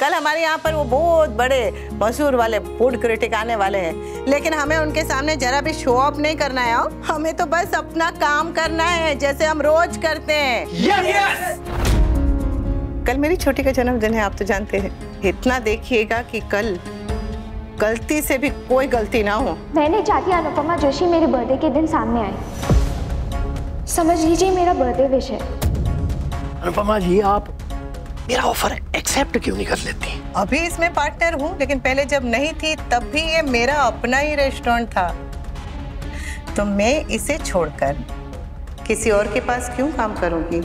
कल हमारे यहाँ पर वो बहुत बड़े मशहूर वाले फ़ूड क्रिटिक आने वाले हैं। लेकिन हमें उनके सामने जरा भी शो ऑफ़ नहीं करना है हमें तो बस अपना काम करना है जैसे हम रोज करते हैं। Yes, yes! कल मेरी छोटी का जन्मदिन है आप तो जानते हैं। इतना देखिएगा कि कल गलती से भी कोई गलती ना हो। मैं नहीं चाहती अनुपमा जोशी मेरे बर्थडे के दिन सामने आए समझ लीजिए मेरा बर्थडे विश है। अनुपमा जी आप मेरा ऑफ़र एक्सेप्ट क्यों नहीं कर लेती? अभी इसमें पार्टनर हूँ, लेकिन पहले जब नहीं थी, तब भी ये मेरा अपना ही रेस्टोरेंट था। तो मैं इसे छोड़कर किसी और के पास क्यों काम करूँगी?